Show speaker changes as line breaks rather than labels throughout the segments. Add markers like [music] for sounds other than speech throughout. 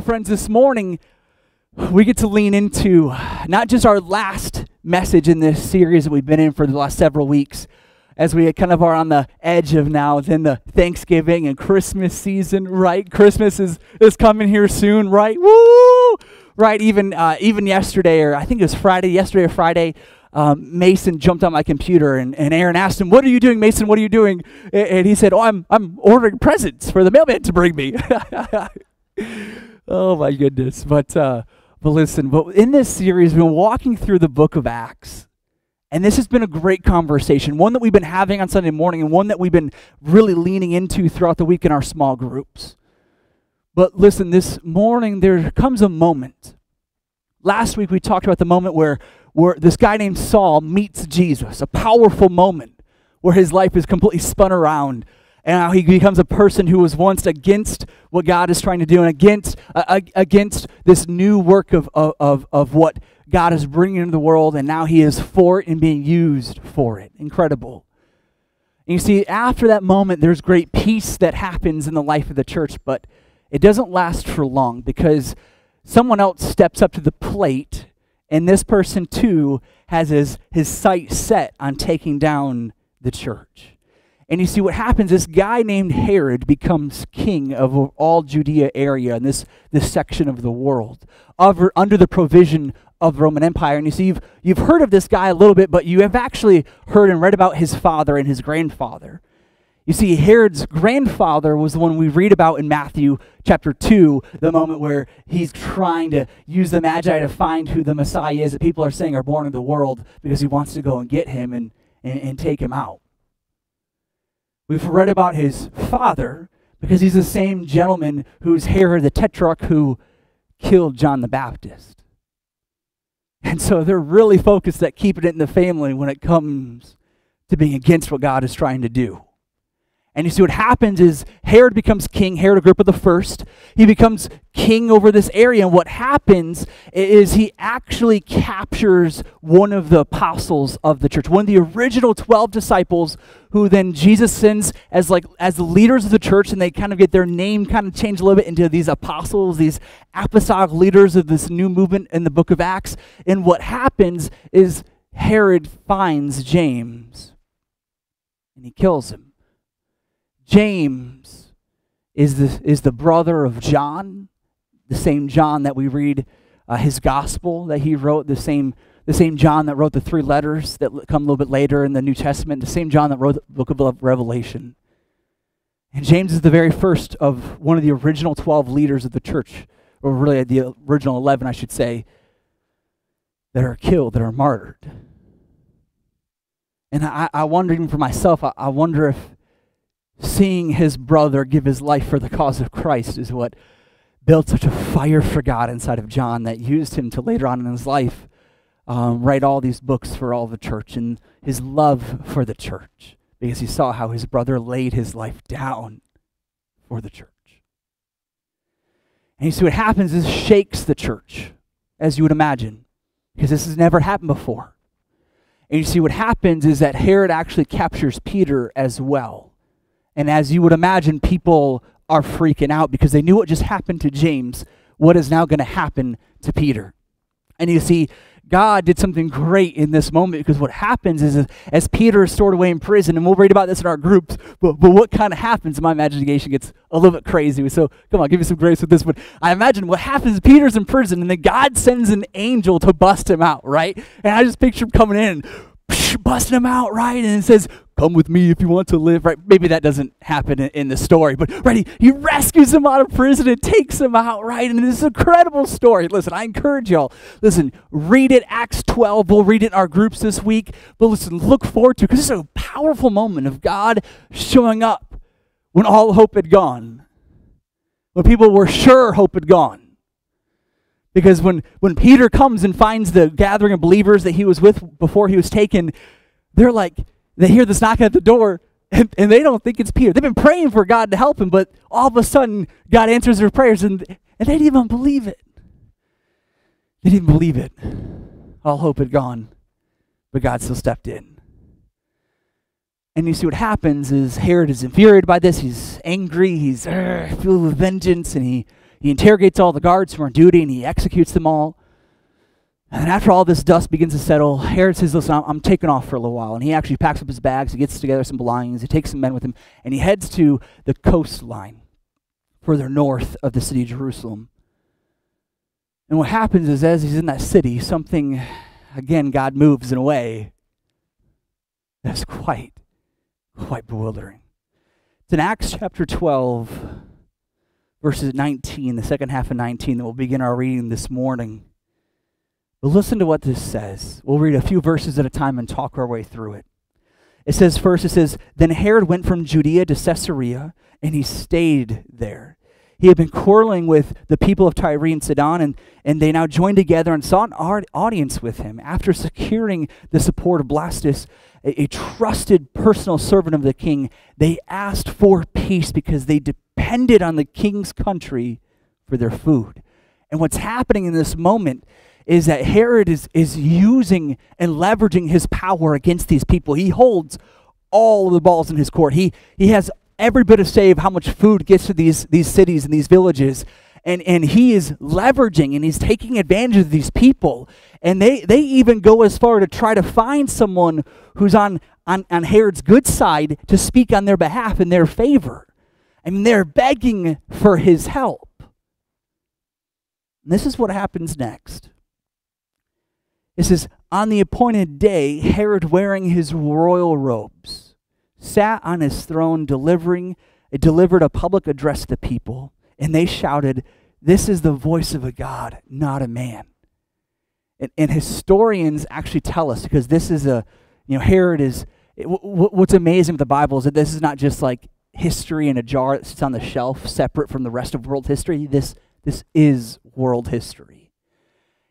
Friends, this morning we get to lean into not just our last message in this series that we've been in for the last several weeks, as we kind of are on the edge of now then the Thanksgiving and Christmas season, right? Christmas is, is coming here soon, right? Woo! Right, even uh, even yesterday, or I think it was Friday, yesterday or Friday, um, Mason jumped on my computer and, and Aaron asked him, What are you doing, Mason? What are you doing? And, and he said, Oh, I'm, I'm ordering presents for the mailman to bring me. [laughs] oh, my goodness. But, uh, but listen, but in this series, we've been walking through the book of Acts. And this has been a great conversation, one that we've been having on Sunday morning, and one that we've been really leaning into throughout the week in our small groups. But listen, this morning there comes a moment. Last week we talked about the moment where, where this guy named Saul meets Jesus, a powerful moment where his life is completely spun around and how he becomes a person who was once against what God is trying to do and against, uh, against this new work of, of, of what God is bringing into the world, and now he is for it and being used for it. Incredible. And you see, after that moment, there's great peace that happens in the life of the church, but it doesn't last for long because someone else steps up to the plate, and this person too has his, his sight set on taking down the church. And you see, what happens, this guy named Herod becomes king of all Judea area and this, this section of the world, over, under the provision of the Roman Empire. And you see, you've, you've heard of this guy a little bit, but you have actually heard and read about his father and his grandfather. You see, Herod's grandfather was the one we read about in Matthew chapter 2, the moment where he's trying to use the Magi to find who the Messiah is that people are saying are born in the world because he wants to go and get him and, and, and take him out. We've read about his father because he's the same gentleman who's Herod the Tetrarch who killed John the Baptist. And so they're really focused at keeping it in the family when it comes to being against what God is trying to do. And you see what happens is Herod becomes king, Herod Agrippa the first. He becomes king over this area. And what happens is he actually captures one of the apostles of the church, one of the original 12 disciples who then Jesus sends as like as the leaders of the church, and they kind of get their name kind of changed a little bit into these apostles, these apostolic leaders of this new movement in the book of Acts. And what happens is Herod finds James and he kills him. James is the, is the brother of John, the same John that we read uh, his gospel that he wrote, the same, the same John that wrote the three letters that come a little bit later in the New Testament, the same John that wrote the book of Revelation. And James is the very first of one of the original 12 leaders of the church, or really the original 11, I should say, that are killed, that are martyred. And I, I wonder, even for myself, I, I wonder if seeing his brother give his life for the cause of Christ is what built such a fire for God inside of John that used him to later on in his life um, write all these books for all the church and his love for the church because he saw how his brother laid his life down for the church. And you see what happens is shakes the church, as you would imagine, because this has never happened before. And you see what happens is that Herod actually captures Peter as well. And as you would imagine, people are freaking out because they knew what just happened to James. What is now going to happen to Peter? And you see, God did something great in this moment because what happens is as Peter is stored away in prison, and we'll read about this in our groups, but, but what kind of happens? My imagination gets a little bit crazy. So come on, give me some grace with this. But I imagine what happens Peter's in prison, and then God sends an angel to bust him out, right? And I just picture him coming in, [laughs] busting him out, right? And it says, come with me if you want to live, right? Maybe that doesn't happen in, in the story, but right, he, he rescues him out of prison and takes him out, right? And it's an incredible story. Listen, I encourage y'all, listen, read it, Acts 12. We'll read it in our groups this week, but listen, look forward to because it's a powerful moment of God showing up when all hope had gone, when people were sure hope had gone. Because when, when Peter comes and finds the gathering of believers that he was with before he was taken, they're like, they hear this knocking at the door, and, and they don't think it's Peter. They've been praying for God to help him, but all of a sudden, God answers their prayers, and, and they didn't even believe it. They didn't believe it. All hope had gone, but God still stepped in. And you see what happens is Herod is infuriated by this. He's angry. He's filled with vengeance, and he he interrogates all the guards who are on duty and he executes them all. And after all this dust begins to settle, Herod says, Listen, I'm, I'm, taking off for a little while. And he actually packs up his bags, he gets together some belongings, he takes some men with him, and he heads to the coastline further north of the city of Jerusalem. And what happens is, as he's in that city, something, again, God moves in a way that's quite, quite bewildering. It's in Acts chapter 12, verses 19, the second half of 19, that we'll begin our reading this morning. But listen to what this says. We'll read a few verses at a time and talk our way through it. It says, first, it says, Then Herod went from Judea to Caesarea, and he stayed there. He had been quarreling with the people of Tyre and Sidon, and, and they now joined together and sought an audience with him. After securing the support of Blastus, a, a trusted personal servant of the king, they asked for peace because they depended on the king's country for their food. And what's happening in this moment is that Herod is, is using and leveraging his power against these people. He holds all of the balls in his court. He, he has every bit of say of how much food gets to these, these cities and these villages. And, and he is leveraging and he's taking advantage of these people. And they, they even go as far to try to find someone who's on, on, on Herod's good side to speak on their behalf in their favor. I mean, they're begging for his help. And this is what happens next. It says, On the appointed day, Herod, wearing his royal robes, sat on his throne, delivering, delivered a public address to the people. And they shouted, This is the voice of a God, not a man. And, and historians actually tell us, because this is a, you know, Herod is, w- w- what's amazing with the Bible is that this is not just like history in a jar that sits on the shelf separate from the rest of world history. This, this is world history.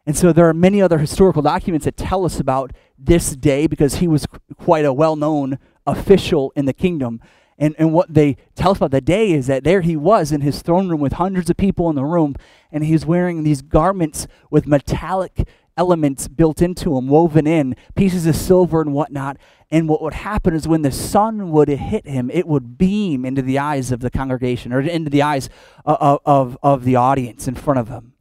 And so there are many other historical documents that tell us about this day because he was quite a well known official in the kingdom. And, and what they tell us about the day is that there he was in his throne room with hundreds of people in the room, and he's wearing these garments with metallic elements built into them, woven in, pieces of silver and whatnot. And what would happen is when the sun would hit him, it would beam into the eyes of the congregation or into the eyes of, of, of the audience in front of him.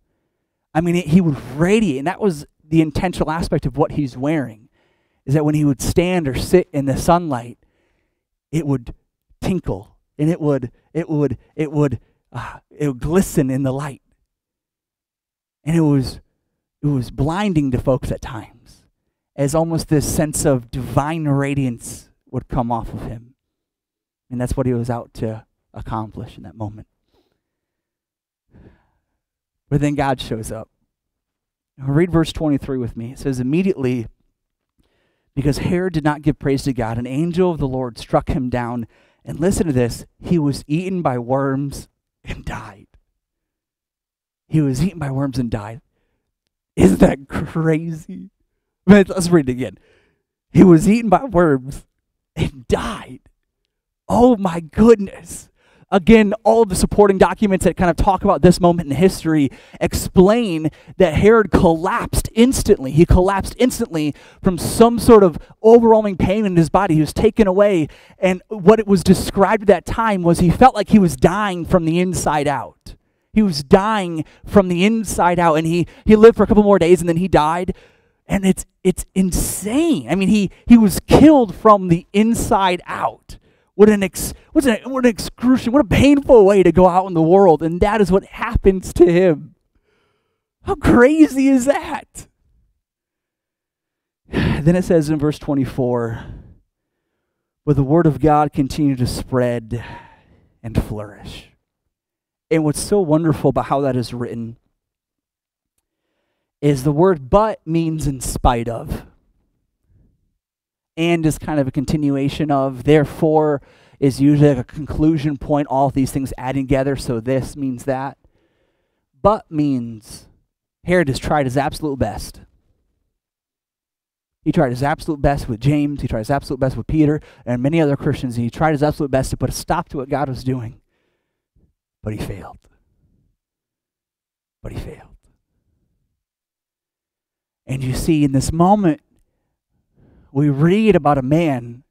I mean, he would radiate, and that was the intentional aspect of what he's wearing, is that when he would stand or sit in the sunlight, it would tinkle, and it would, it would, it would, uh, it would glisten in the light, and it was, it was blinding to folks at times, as almost this sense of divine radiance would come off of him, and that's what he was out to accomplish in that moment. But then God shows up. Read verse 23 with me. It says, Immediately, because Herod did not give praise to God, an angel of the Lord struck him down. And listen to this he was eaten by worms and died. He was eaten by worms and died. Isn't that crazy? let's read it again. He was eaten by worms and died. Oh my goodness. Again, all of the supporting documents that kind of talk about this moment in history explain that Herod collapsed instantly. He collapsed instantly from some sort of overwhelming pain in his body. He was taken away. And what it was described at that time was he felt like he was dying from the inside out. He was dying from the inside out. And he, he lived for a couple more days and then he died. And it's, it's insane. I mean, he, he was killed from the inside out. What an, ex, what's an, what an excruciating, what a painful way to go out in the world. And that is what happens to him. How crazy is that? [sighs] Then it says in verse 24, but the word of God continued to spread and flourish. And what's so wonderful about how that is written is the word but means in spite of and is kind of a continuation of. Therefore is usually like a conclusion point, all these things adding together, so this means that. But means Herod has tried his absolute best. He tried his absolute best with James, he tried his absolute best with Peter, and many other Christians, and he tried his absolute best to put a stop to what God was doing. But he failed. But he failed. And you see, in this moment, we read about a man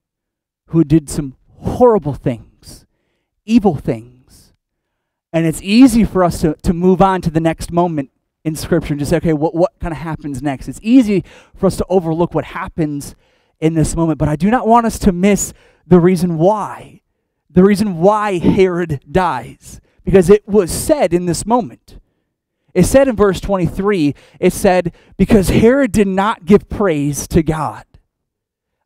who did some horrible things, evil things, And it's easy for us to, to move on to the next moment in Scripture and just say, okay, what, what kind of happens next? It's easy for us to overlook what happens in this moment, but I do not want us to miss the reason why. The reason why Herod dies. Because it was said in this moment. It said in verse 23, it said, because Herod did not give praise to God.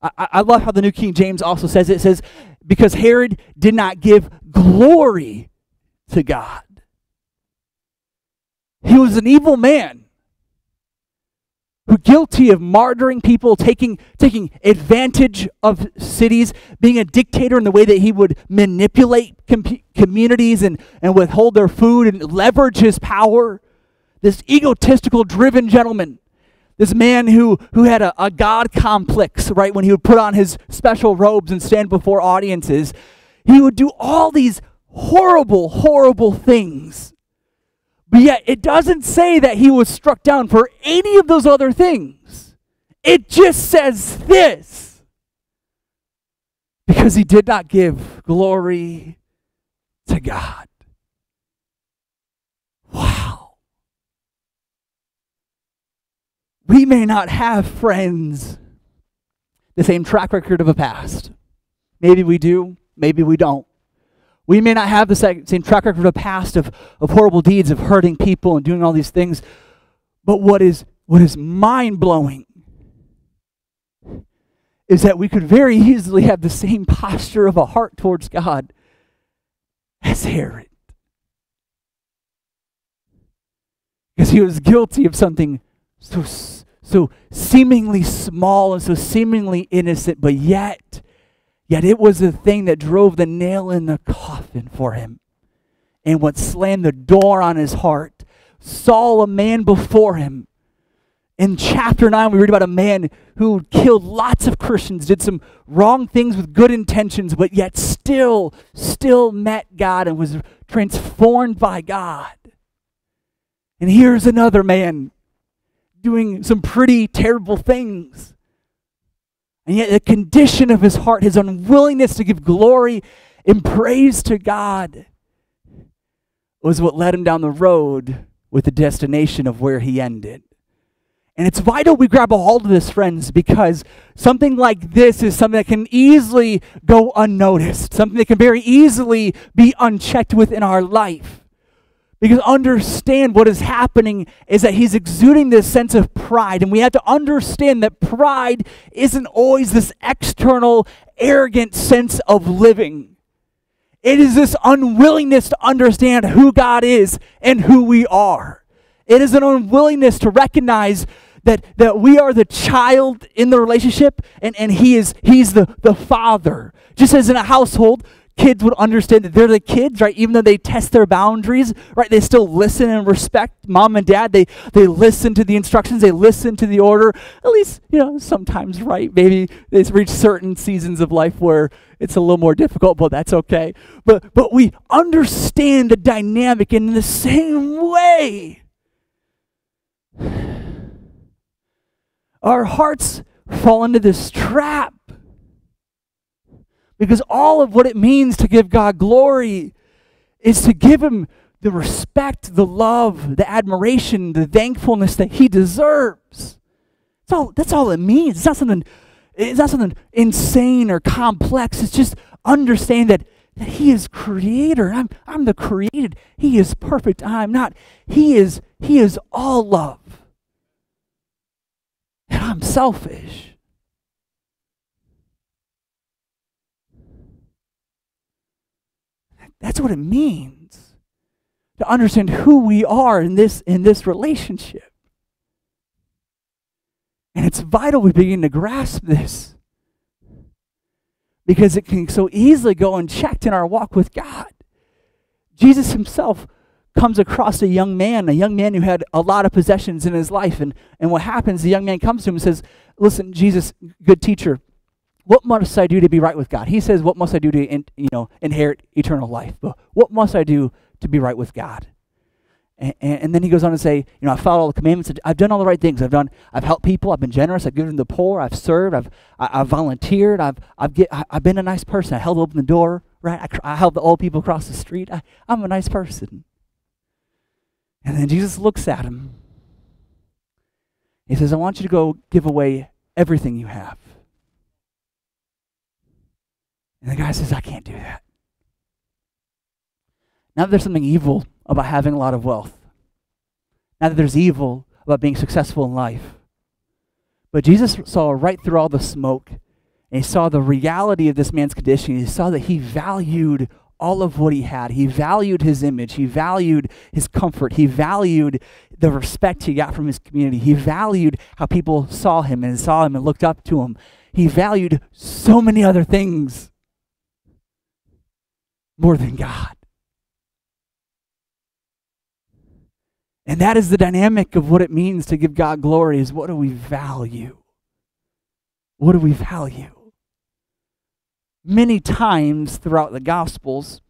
I, I love how the New King James also says it. It says, because Herod did not give glory to God. He was an evil man who guilty of martyring people, taking, taking advantage of cities, being a dictator in the way that he would manipulate com- communities and, and withhold their food and leverage his power. This egotistical, driven gentleman. This man who, who had a, a God complex, right, when he would put on his special robes and stand before audiences. He would do all these horrible, horrible things but yet, it doesn't say that he was struck down for any of those other things. It just says this because he did not give glory to God. We may not have friends the same track record of a past. Maybe we do, maybe we don't. We may not have the same track record of a past of, of horrible deeds, of hurting people and doing all these things. But what is, what is mind blowing is that we could very easily have the same posture of a heart towards God as Herod. Because he was guilty of something so, so seemingly small and so seemingly innocent, but yet Yet it was the thing that drove the nail in the coffin for him and what slammed the door on his heart. Saul, a man before him. In chapter 9, we read about a man who killed lots of Christians, did some wrong things with good intentions, but yet still, still met God and was transformed by God. And here's another man doing some pretty terrible things and yet, the condition of his heart, his unwillingness to give glory and praise to God, was what led him down the road with the destination of where he ended. And it's vital we grab a hold of this, friends, because something like this is something that can easily go unnoticed, something that can very easily be unchecked within our life. Because understand what is happening is that he's exuding this sense of pride. And we have to understand that pride isn't always this external, arrogant sense of living. It is this unwillingness to understand who God is and who we are. It is an unwillingness to recognize that, that we are the child in the relationship and, and he is he's the, the father. Just as in a household, kids would understand that they're the kids, right? Even though they test their boundaries, right? They still listen and respect mom and dad. They they listen to the instructions. They listen to the order. At least, you know, sometimes, right? Maybe they reach certain seasons of life where it's a little more difficult, but that's okay. But but we understand the dynamic in the same way. [sighs] Our hearts fall into this trap because all of what it means to give God glory is to give Him the respect, the love, the admiration, the thankfulness that He deserves. That's all, that's all it means. It's not something, it's not something insane or complex. It's just understand that, that He is creator. I'm, I'm the created. He is perfect. I'm not. He is, he is all love. And I'm selfish. That's what it means to understand who we are in this, in this relationship. And it's vital we begin to grasp this because it can so easily go unchecked in our walk with God. Jesus himself comes across a young man, a young man who had a lot of possessions in his life. And, and what happens, the young man comes to him and says, Listen, Jesus, good teacher, what must I do to be right with God? He says, what must I do to in, you know inherit eternal life? But what must I do to be right with God? And, and, then he goes on to say, you know, I followed all the commandments. I've done all the right things. I've done. I've helped people. I've been generous. I've given to the poor. I've served. I've I, have volunteered. I've I've get. I, have been a nice person. I held open the door. right? I, I help the old people across the street. I, I'm a nice person. And then Jesus looks at him. He says, I want you to go give away everything you have. And the guy says, I can't do that. Now that there's something evil about having a lot of wealth. Now that there's evil about being successful in life. But Jesus saw right through all the smoke, and he saw the reality of this man's condition. He saw that he valued all of what he had. He valued his image. He valued his comfort. He valued the respect he got from his community. He valued how people saw him and saw him and looked up to him. He valued so many other things more than God. And that is the dynamic of what it means to give God glory is what do we value? What do we value? Many times throughout the Gospels,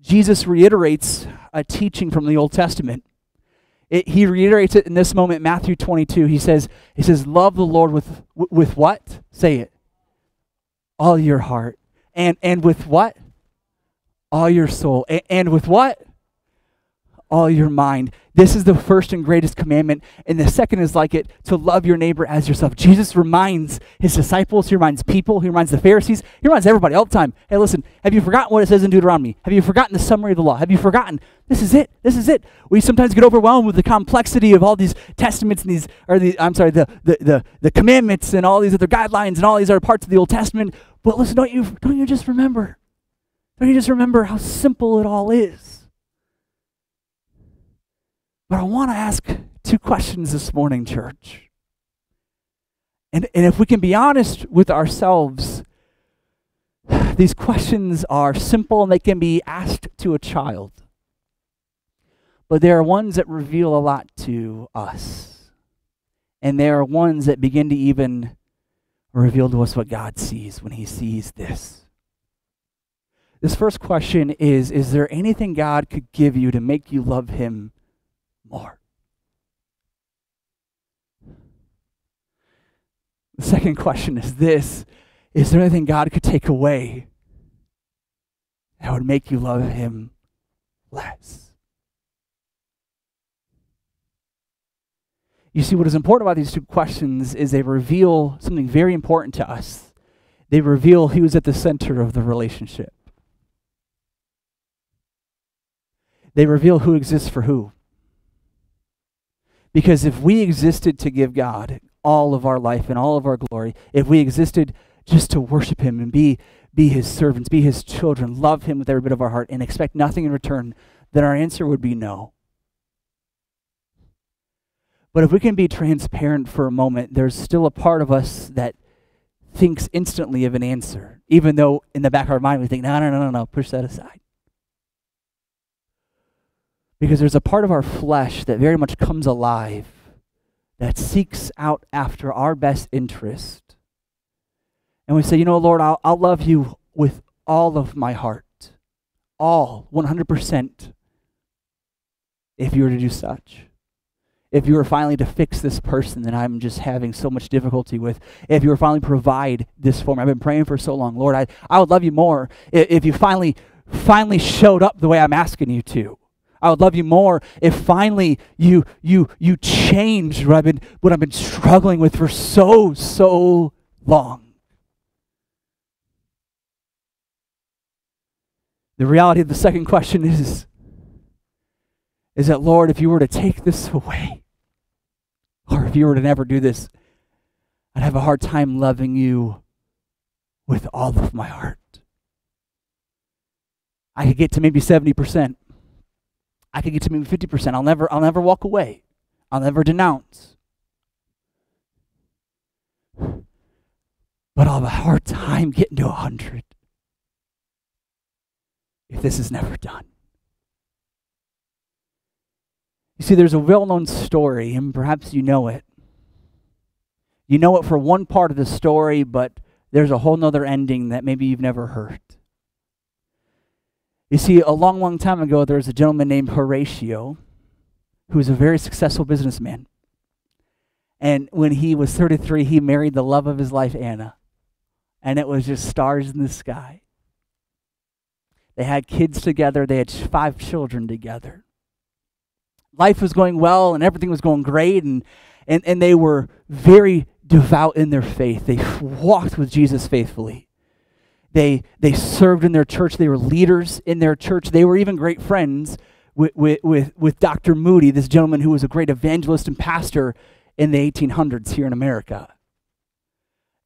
Jesus reiterates a teaching from the Old Testament. It, he reiterates it in this moment, Matthew 22. He says, he says, love the Lord with, with what? Say it. All your heart. And, and with what? All your soul. And, with what? all your mind. This is the first and greatest commandment. And the second is like it to love your neighbor as yourself. Jesus reminds his disciples, he reminds people, he reminds the Pharisees, he reminds everybody all the time. Hey, listen, have you forgotten what it says in Deuteronomy? Have you forgotten the summary of the law? Have you forgotten? This is it. This is it. We sometimes get overwhelmed with the complexity of all these testaments and these, or the, I'm sorry, the, the, the, the commandments and all these other guidelines and all these other parts of the Old Testament. But listen, don't you, don't you just remember? Don't you just remember how simple it all is? But I want to ask two questions this morning, church. And, and if we can be honest with ourselves, these questions are simple and they can be asked to a child. But there are ones that reveal a lot to us. And there are ones that begin to even reveal to us what God sees when He sees this. This first question is Is there anything God could give you to make you love Him more. The second question is this Is there anything God could take away that would make you love Him less? You see, what is important about these two questions is they reveal something very important to us. They reveal who's at the center of the relationship. They reveal who exists for who. Because if we existed to give God all of our life and all of our glory, if we existed just to worship Him and be, be His servants, be His children, love Him with every bit of our heart, and expect nothing in return, then our answer would be no. But if we can be transparent for a moment, there's still a part of us that thinks instantly of an answer, even though in the back of our mind we think, no, no, no, no, no, push that aside. Because there's a part of our flesh that very much comes alive, that seeks out after our best interest. And we say, you know, Lord, I'll, I'll love you with all of my heart, all, 100%, if you were to do such. If you were finally to fix this person that I'm just having so much difficulty with, if you were finally provide this for me, I've been praying for so long, Lord, I, I would love you more if, if you finally, finally showed up the way I'm asking you to. I would love you more if finally you you you changed what I've been what I've been struggling with for so so long. The reality of the second question is is that Lord, if you were to take this away, or if you were to never do this, I'd have a hard time loving you with all of my heart. I could get to maybe 70%. I could get to maybe 50%. I'll never, I'll never walk away. I'll never denounce. But I'll have a hard time getting to 100 if this is never done. You see, there's a well known story, and perhaps you know it. You know it for one part of the story, but there's a whole nother ending that maybe you've never heard. You see, a long, long time ago, there was a gentleman named Horatio who was a very successful businessman. And when he was 33, he married the love of his life, Anna. And it was just stars in the sky. They had kids together. They had five children together. Life was going well and everything was going great, and, and, and they were very devout in their faith. They walked with Jesus faithfully. They, they served in their church. They were leaders in their church. They were even great friends with, with, with, with Dr. Moody, this gentleman who was a great evangelist and pastor in the 1800s here in America.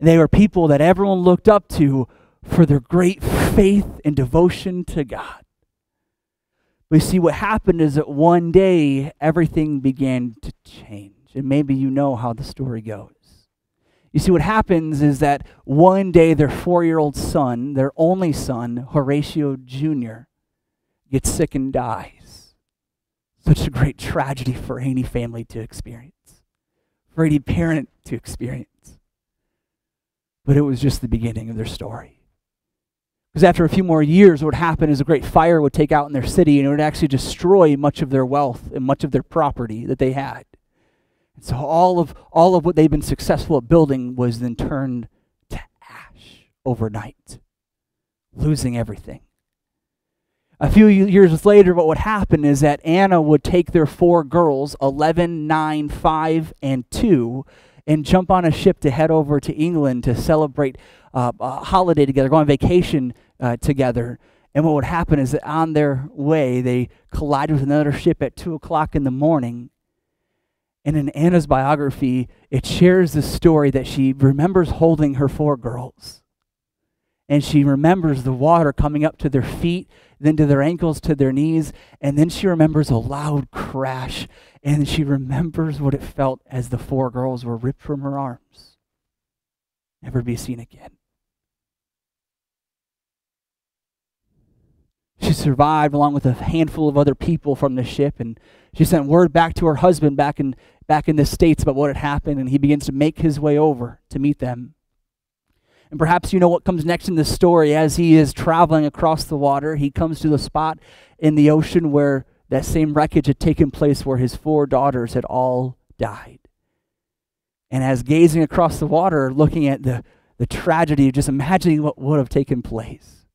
They were people that everyone looked up to for their great faith and devotion to God. We see what happened is that one day everything began to change. And maybe you know how the story goes. You see, what happens is that one day their four year old son, their only son, Horatio Jr., gets sick and dies. Such a great tragedy for any family to experience, for any parent to experience. But it was just the beginning of their story. Because after a few more years, what would happen is a great fire would take out in their city and it would actually destroy much of their wealth and much of their property that they had. And so all of, all of what they'd been successful at building was then turned to ash overnight, losing everything. A few years later, what would happen is that Anna would take their four girls, 11, 9, 5, and 2, and jump on a ship to head over to England to celebrate uh, a holiday together, go on vacation uh, together. And what would happen is that on their way, they collided with another ship at 2 o'clock in the morning. And in Anna's biography, it shares the story that she remembers holding her four girls. And she remembers the water coming up to their feet, then to their ankles, to their knees. And then she remembers a loud crash and she remembers what it felt as the four girls were ripped from her arms, never be seen again. She survived along with a handful of other people from the ship, and she sent word back to her husband back in, back in the States about what had happened, and he begins to make his way over to meet them. And perhaps you know what comes next in the story. As he is traveling across the water, he comes to the spot in the ocean where that same wreckage had taken place where his four daughters had all died. And as gazing across the water, looking at the, the tragedy, just imagining what would have taken place,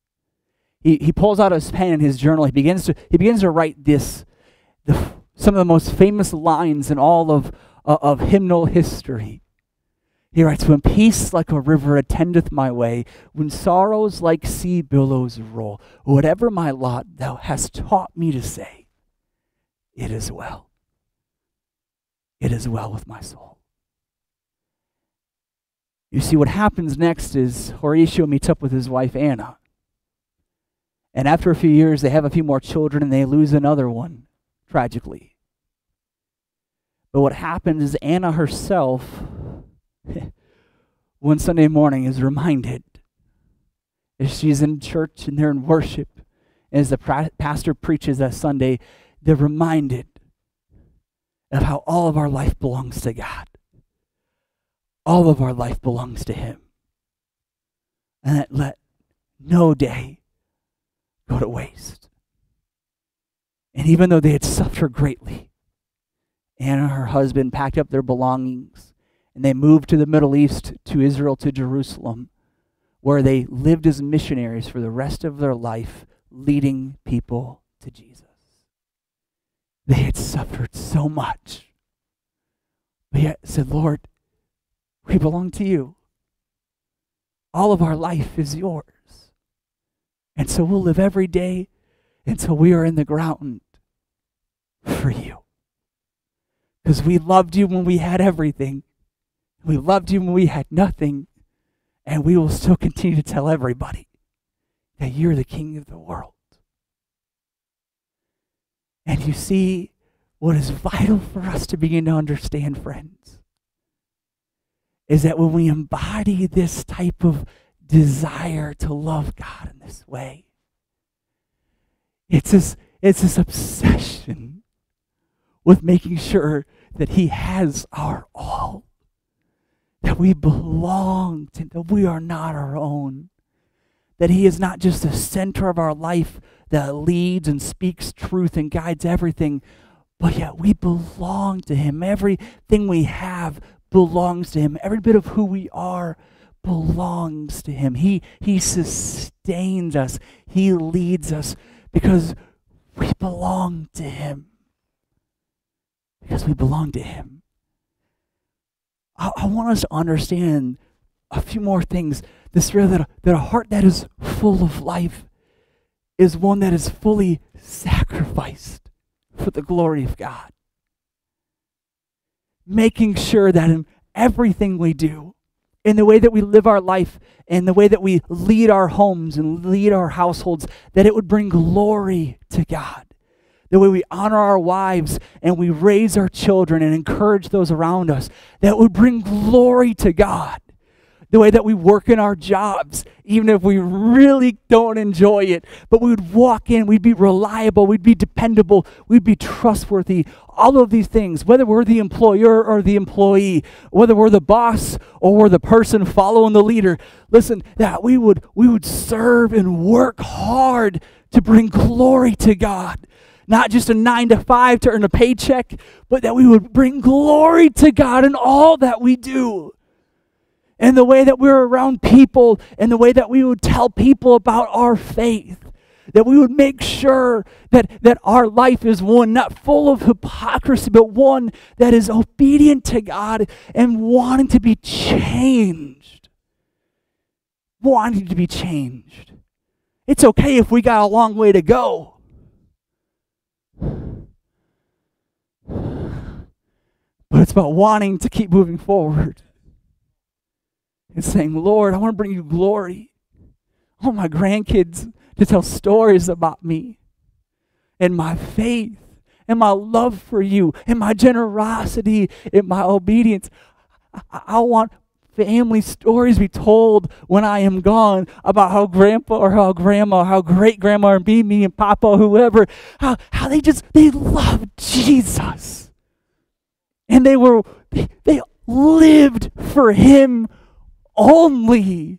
he, he pulls out his pen and his journal. He begins to, he begins to write this, the, some of the most famous lines in all of, uh, of hymnal history. He writes, When peace like a river attendeth my way, when sorrows like sea billows roll, whatever my lot thou hast taught me to say, it is well. It is well with my soul. You see, what happens next is Horatio meets up with his wife Anna. And after a few years, they have a few more children and they lose another one, tragically. But what happens is Anna herself, [laughs] one Sunday morning, is reminded as she's in church and they're in worship, as the pastor preaches that Sunday, they're reminded of how all of our life belongs to God. All of our life belongs to Him. And that let no day go to waste. And even though they had suffered greatly, and her husband packed up their belongings and they moved to the Middle East, to Israel, to Jerusalem, where they lived as missionaries for the rest of their life, leading people to Jesus. They had suffered so much. But yet said, Lord, we belong to you. All of our life is yours. And so we'll live every day until we are in the ground for you. Because we loved you when we had everything. We loved you when we had nothing. And we will still continue to tell everybody that you're the king of the world. And you see what is vital for us to begin to understand, friends, is that when we embody this type of desire to love God in this way, it's this, it's this obsession with making sure that He has our all, that we belong to, that we are not our own, that He is not just the center of our life, that leads and speaks truth and guides everything, but yet we belong to Him. Everything we have belongs to Him. Every bit of who we are belongs to him. He, he sustains us, he leads us because we belong to him. Because we belong to him. I, I want us to understand a few more things. This really that, that a heart that is full of life is one that is fully sacrificed for the glory of God. Making sure that in everything we do, in the way that we live our life, in the way that we lead our homes and lead our households, that it would bring glory to God. The way we honor our wives and we raise our children and encourage those around us, that would bring glory to God the way that we work in our jobs, even if we really don't enjoy it. But we would walk in, we'd be reliable, we'd be dependable, we'd be trustworthy. All of these things, whether we're the employer or the employee, whether we're the boss or we're the person following the leader, listen, that we would we would serve and work hard to bring glory to God not just a nine to five to earn a paycheck, but that we would bring glory to God in all that we do and the way that we're around people and the way that we would tell people about our faith. That we would make sure that, that our life is one not full of hypocrisy, but one that is obedient to God and wanting to be changed. Wanting to be changed. It's okay if we got a long way to go. But it's about wanting to keep moving forward and saying, Lord, I want to bring you glory. I want my grandkids to tell stories about me and my faith and my love for you and my generosity and my obedience. I, I want family stories be told when I am gone about how grandpa or how grandma, or how great grandma and me, me and papa, whoever, how, how they just, they love Jesus. And they were, they, lived for him only.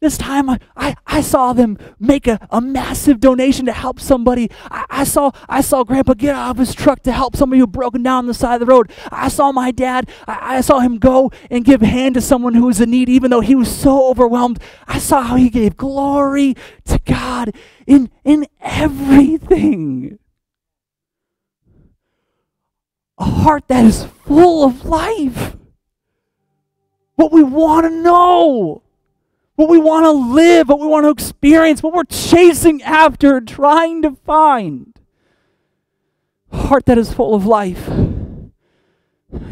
This time I, I, I, saw them make a, a massive donation to help somebody. I, I, saw I saw Grandpa get out of his truck to help somebody who broken down on the side of the road. I saw my dad, I, I saw him go and give hand to someone who was in need, even though he was so overwhelmed. I saw how he gave glory to God in, in everything. A heart that is full of life what we want to know, what we want to live, what we want to experience, what we're chasing after, trying to find. Heart that is full of life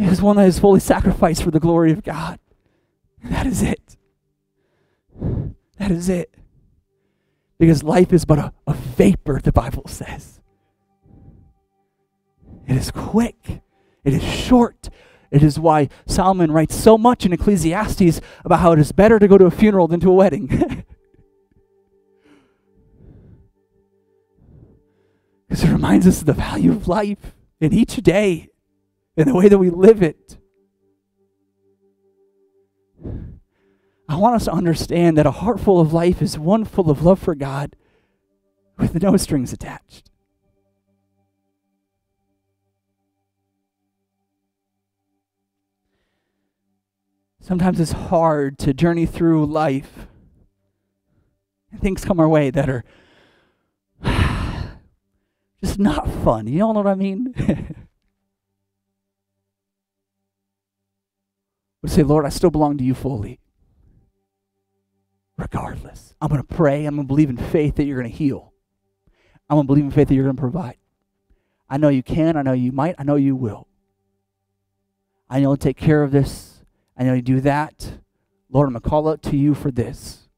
is one that is fully sacrificed for the glory of God. that is it. That is it. Because life is but a, a vapor, the Bible says. It is quick, it is short, it is why Solomon writes so much in Ecclesiastes about how it is better to go to a funeral than to a wedding. [laughs] Because it reminds us of the value of life in each day in the way that we live it. I want us to understand that a heart full of life is one full of love for God with no strings attached. Sometimes it's hard to journey through life. And Things come our way that are [sighs] just not fun. You all know what I mean? [laughs] but say, Lord, I still belong to you fully. Regardless. I'm going to pray. I'm going to believe in faith that you're going to heal. I'm going to believe in faith that you're going to provide. I know you can. I know you might. I know you will. I know you'll take care of this I know you do that. Lord, I'm going to call out to you for this.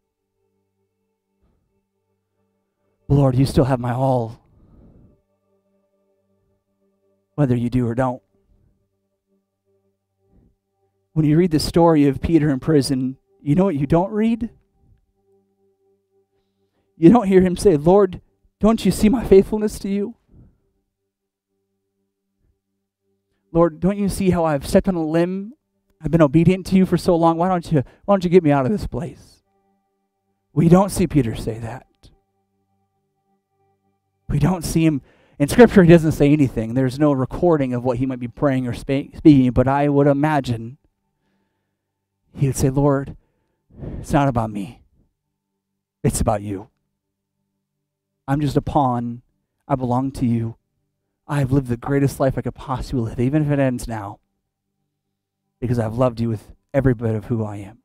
Lord, you still have my all, whether you do or don't. When you read the story of Peter in prison, you know what you don't read? You don't hear him say, Lord, don't you see my faithfulness to you? Lord, don't you see how I've stepped on a limb I've been obedient to you for so long. Why don't you, why don't you get me out of this place? We don't see Peter say that. We don't see him. In Scripture, he doesn't say anything. There's no recording of what he might be praying or speaking, but I would imagine he would say, Lord, It's not about me, it's about you. I'm just a pawn. I belong to you. I have lived the greatest life I could possibly live, even if it ends now, because I've loved you with every bit of who I am.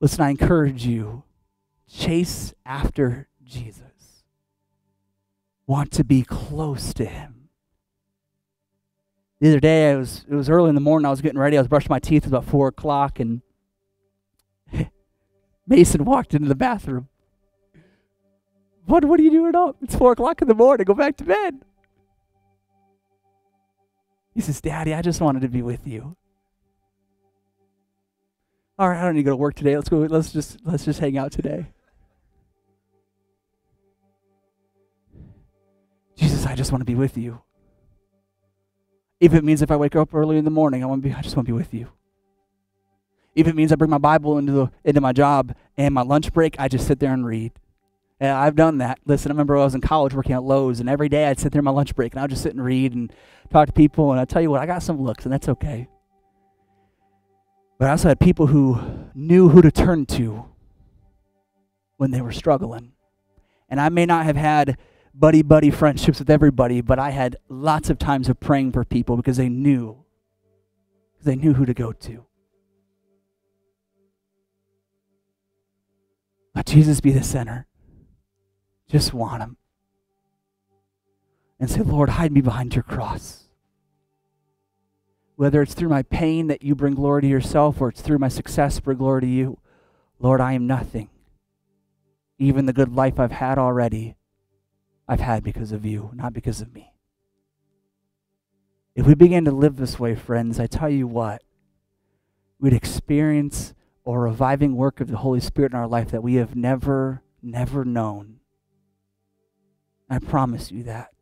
Listen, I encourage you chase after Jesus. Want to be close to him. The other day, I was it was early in the morning. I was getting ready. I was brushing my teeth. It was about four o'clock, and [laughs] Mason walked into the bathroom. What, what are you doing up? It's four o'clock in the morning. Go back to bed. He says, Daddy, I just wanted to be with you. All right, I don't need to go to work today. Let's go. Let's just let's just hang out today. Jesus, I just want to be with you. If it means if I wake up early in the morning, I want to be I just want to be with you. If it means I bring my Bible into the into my job and my lunch break, I just sit there and read. Yeah, I've done that. Listen, I remember when I was in college working at Lowe's, and every day I'd sit there in my lunch break, and I'd just sit and read and talk to people. And I tell you what, I got some looks, and that's okay. But I also had people who knew who to turn to when they were struggling. And I may not have had buddy buddy friendships with everybody, but I had lots of times of praying for people because they knew. They knew who to go to. Let Jesus be the center. Just want Him. And say, Lord, hide me behind your cross. Whether it's through my pain that you bring glory to yourself or it's through my success bring glory to you, Lord, I am nothing. Even the good life I've had already, I've had because of you, not because of me. If we began to live this way, friends, I tell you what, we'd experience a reviving work of the Holy Spirit in our life that we have never, never known I promise you that.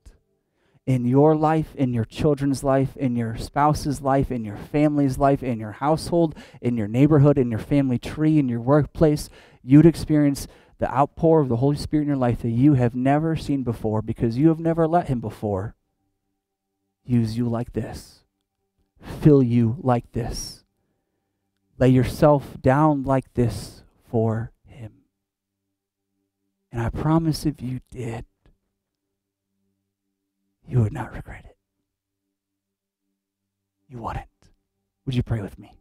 In your life, in your children's life, in your spouse's life, in your family's life, in your household, in your neighborhood, in your family tree, in your workplace, you'd experience the outpour of the Holy Spirit in your life that you have never seen before because you have never let Him before use you like this, fill you like this, lay yourself down like this for Him. And I promise if you did, you would not regret it. You wouldn't. Would you pray with me?